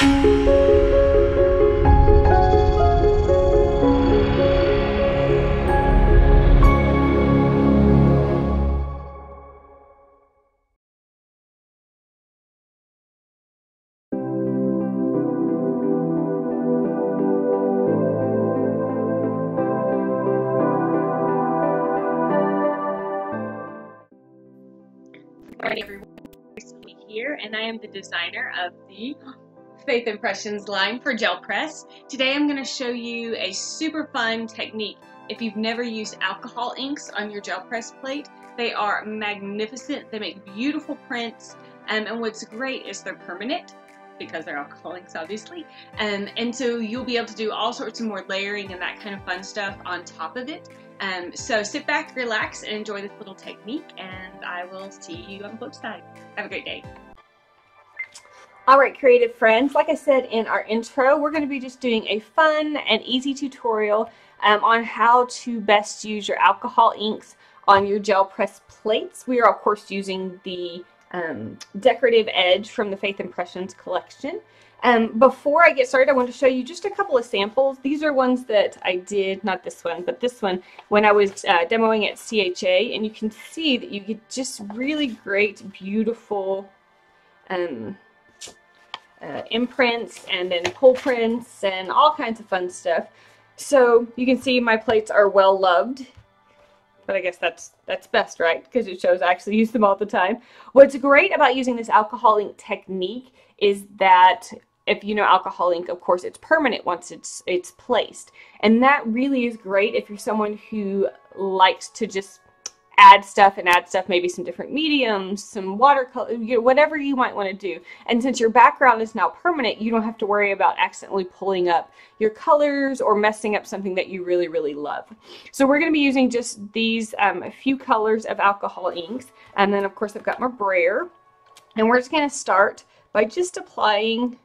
morning everyone, here and I am the designer of the Faith Impressions line for gel press. Today I'm going to show you a super fun technique if you've never used alcohol inks on your gel press plate. They are magnificent, they make beautiful prints um, and what's great is they're permanent because they're alcohol inks obviously um, and so you'll be able to do all sorts of more layering and that kind of fun stuff on top of it um, so sit back, relax, and enjoy this little technique, and I will see you on the flip side. Have a great day. All right, creative friends, like I said in our intro, we're going to be just doing a fun and easy tutorial um, on how to best use your alcohol inks on your gel press plates. We are, of course, using the um, decorative edge from the Faith Impressions collection. Um, before I get started, I want to show you just a couple of samples. These are ones that I did, not this one, but this one, when I was uh, demoing at CHA, and you can see that you get just really great, beautiful um, uh, imprints and then pull prints and all kinds of fun stuff. So you can see my plates are well loved but I guess that's that's best, right? Because it shows I actually use them all the time. What's great about using this alcohol ink technique is that if you know alcohol ink, of course, it's permanent once it's it's placed. And that really is great if you're someone who likes to just add stuff and add stuff, maybe some different mediums, some watercolor, you know, whatever you might want to do. And since your background is now permanent, you don't have to worry about accidentally pulling up your colors or messing up something that you really, really love. So we're going to be using just these um, a few colors of alcohol inks. And then, of course, I've got my brayer. And we're just going to start by just applying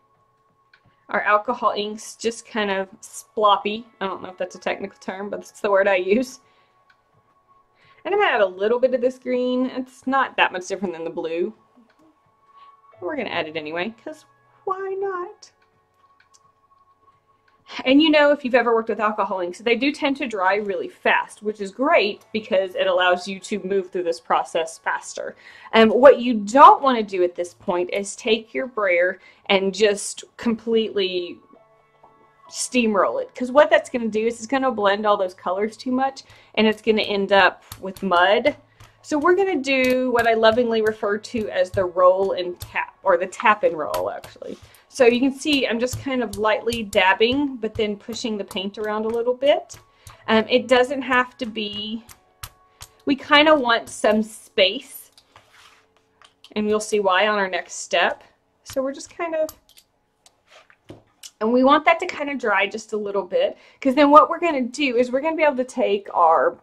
our alcohol inks just kind of sploppy. I don't know if that's a technical term, but it's the word I use. And I'm going to add a little bit of this green. It's not that much different than the blue. We're going to add it anyway, because why not? And you know, if you've ever worked with alcohol inks, they do tend to dry really fast, which is great because it allows you to move through this process faster. And what you don't want to do at this point is take your brayer and just completely steamroll it because what that's going to do is it's going to blend all those colors too much and it's going to end up with mud. So we're going to do what I lovingly refer to as the roll and tap or the tap and roll actually. So you can see I'm just kind of lightly dabbing, but then pushing the paint around a little bit. Um, it doesn't have to be, we kind of want some space, and you'll see why on our next step. So we're just kind of, and we want that to kind of dry just a little bit, because then what we're going to do is we're going to be able to take our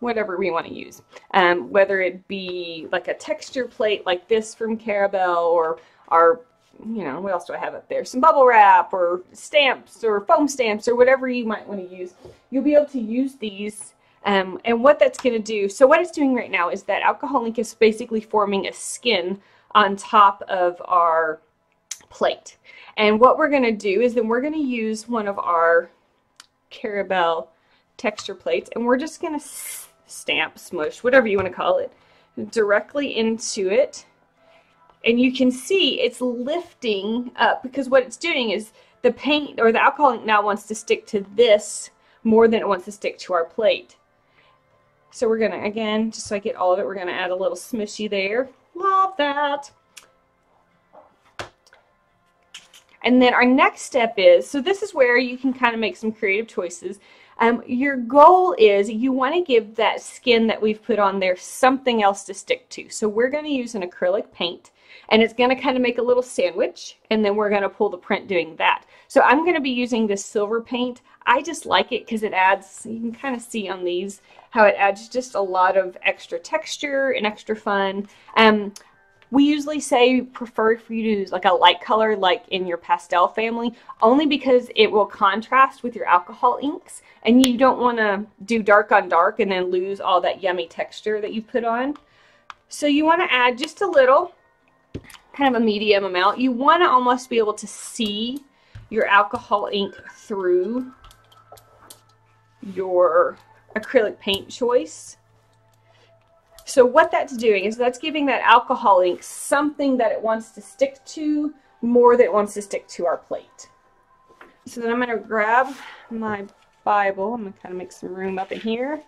whatever we want to use. Um, whether it be like a texture plate like this from Carabelle or our you know, what else do I have up there? Some bubble wrap or stamps or foam stamps or whatever you might want to use. You'll be able to use these um, and what that's going to do. So what it's doing right now is that alcohol ink is basically forming a skin on top of our plate. And what we're going to do is then we're going to use one of our Carabelle texture plates and we're just going to stamp, smush, whatever you want to call it, directly into it and you can see it's lifting up because what it's doing is the paint or the alcohol now wants to stick to this more than it wants to stick to our plate. So we're going to, again, just so I get all of it, we're going to add a little smushy there. Love that. And then our next step is, so this is where you can kind of make some creative choices. Um, your goal is you want to give that skin that we've put on there something else to stick to. So we're going to use an acrylic paint and it's going to kind of make a little sandwich and then we're going to pull the print doing that. So I'm going to be using this silver paint. I just like it because it adds, you can kind of see on these how it adds just a lot of extra texture and extra fun. Um, we usually say prefer for you to use like a light color like in your pastel family only because it will contrast with your alcohol inks and you don't want to do dark on dark and then lose all that yummy texture that you put on. So you want to add just a little kind of a medium amount. You want to almost be able to see your alcohol ink through your acrylic paint choice. So what that's doing is that's giving that alcohol ink something that it wants to stick to more that it wants to stick to our plate. So then I'm going to grab my Bible. I'm going to kind of make some room up in here.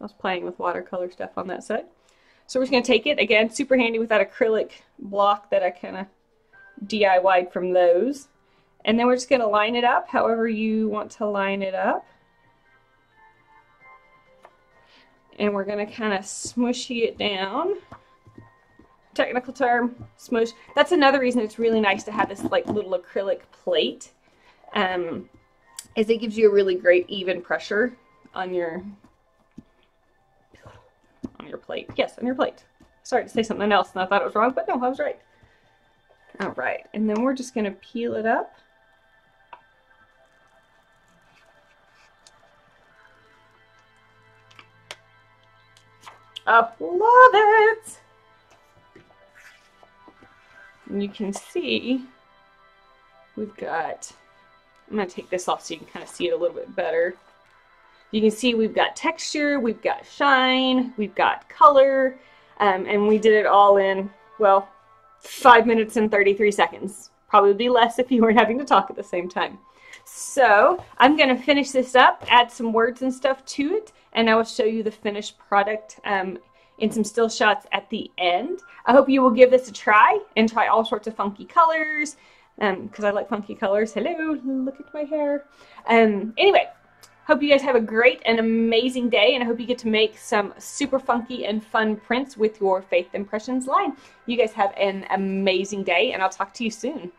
I was playing with watercolor stuff on that side. So we're just going to take it. Again, super handy with that acrylic block that I kind of DIY'd from those. And then we're just going to line it up however you want to line it up. And we're to kind of smushy it down. Technical term, smush. That's another reason it's really nice to have this like little acrylic plate. Um, is it gives you a really great even pressure on your on your plate. Yes, on your plate. Sorry to say something else and I thought it was wrong, but no, I was right. All right, and then we're just gonna peel it up. I love it! And you can see we've got, I'm going to take this off so you can kind of see it a little bit better. You can see we've got texture, we've got shine, we've got color, um, and we did it all in, well, 5 minutes and 33 seconds. Probably be less if you weren't having to talk at the same time. So I'm going to finish this up, add some words and stuff to it, and I will show you the finished product um, in some still shots at the end. I hope you will give this a try and try all sorts of funky colors because um, I like funky colors. Hello, look at my hair. Um, anyway, hope you guys have a great and amazing day and I hope you get to make some super funky and fun prints with your Faith Impressions line. You guys have an amazing day and I'll talk to you soon.